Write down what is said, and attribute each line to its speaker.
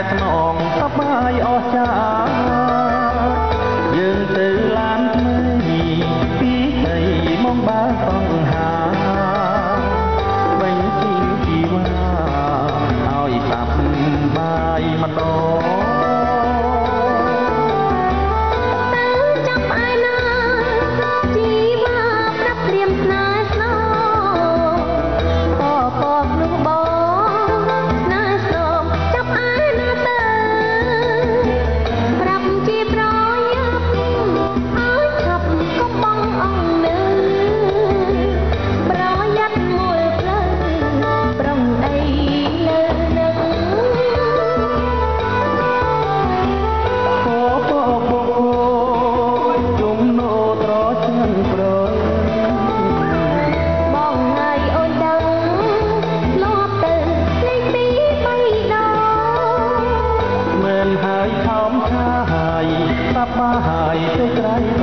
Speaker 1: at the moment. ប្បាយទៅក្រៃ